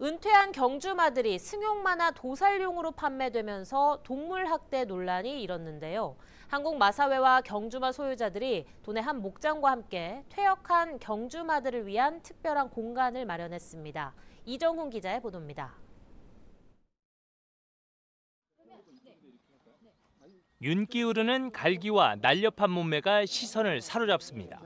은퇴한 경주마들이 승용마나 도살용으로 판매되면서 동물 학대 논란이 일었는데요. 한국마사회와 경주마 소유자들이 도내 한 목장과 함께 퇴역한 경주마들을 위한 특별한 공간을 마련했습니다. 이정훈 기자의 보도입니다. 윤기 흐르는 갈기와 날렵한 몸매가 시선을 사로잡습니다.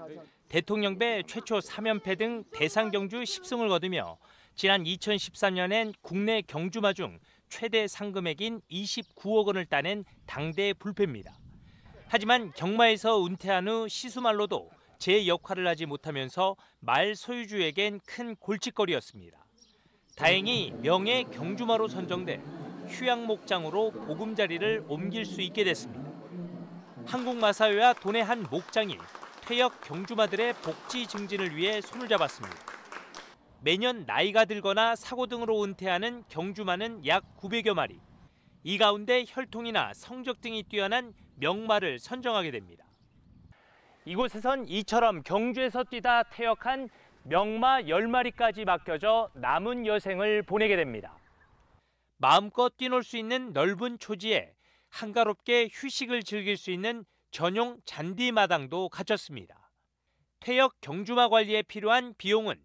대통령배 최초 3연패 등 대상 경주 10승을 거두며 지난 2013년엔 국내 경주마 중 최대 상금액인 29억 원을 따낸 당대 불패입니다. 하지만 경마에서 은퇴한 후 시수말로도 제 역할을 하지 못하면서 말 소유주에겐 큰 골칫거리였습니다. 다행히 명예 경주마로 선정돼 휴양 목장으로 보금자리를 옮길 수 있게 됐습니다. 한국마사회와 도내 한 목장이 퇴역 경주마들의 복지 증진을 위해 손을 잡았습니다. 매년 나이가 들거나 사고 등으로 은퇴하는 경주마는 약 900여 마리. 이 가운데 혈통이나 성적 등이 뛰어난 명마를 선정하게 됩니다. 이곳에선 이처럼 경주에서 뛰다 퇴역한 명마 10마리까지 맡겨져 남은 여생을 보내게 됩니다. 마음껏 뛰놀 수 있는 넓은 초지에 한가롭게 휴식을 즐길 수 있는 전용 잔디마당도 갖췄습니다. 퇴역 경주마 관리에 필요한 비용은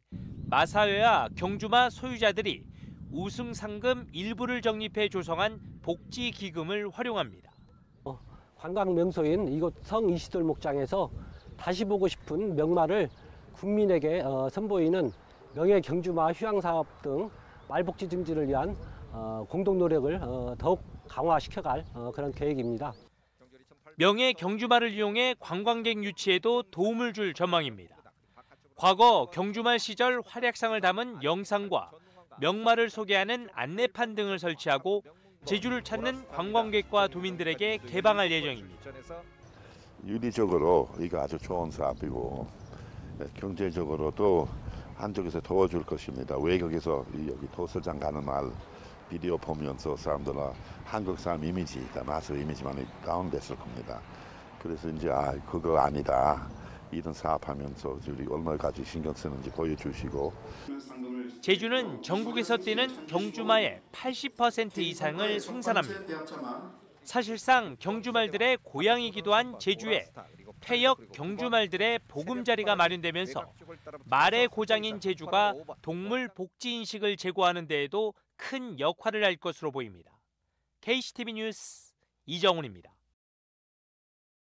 마사회와 경주마 소유자들이 우승 상금 일부를 적립해 조성한 복지 기금을 활용합니다. 관광 명소인 이곳 성 이시돌 목장에서 다시 보고 싶은 명마를 국민에게 어, 선보이는 명예 경주마 휴양 사업 등 말복지 증진을 위한 어, 공동 노력을 어, 더욱 강화시켜갈 어, 그런 계획입니다. 명예 경주마를 이용해 관광객 유치에도 도움을 줄 전망입니다. 과거 경주말 시절 활약상을 담은 영상과 명마를 소개하는 안내판 등을 설치하고 제주를 찾는 관광객과 도민들에게 개방할 예정입니다. 윤리적으로 이거 아주 좋은 사업이고 경제적으로도 한쪽에서 도와줄 것입니다. 외국에서 여기 도서장 가는 날 비디오 보면서 사람들은 한국 사람 이미지, 마스 이미지 많이 다운됐을 겁니다. 그래서 이제 아 그거 아니다. 이런 사업하면서 우리 얼마까지 신경 쓰는지 보여주시고 제주는 전국에서 뛰는 경주마의 80% 이상을 생산합니다. 사실상 경주말들의 고향이기도 한 제주에 폐역 경주말들의 보금자리가 마련되면서 말의 고장인 제주가 동물 복지 인식을 제고하는 데에도 큰 역할을 할 것으로 보입니다. KCTV 뉴스 이정훈입니다.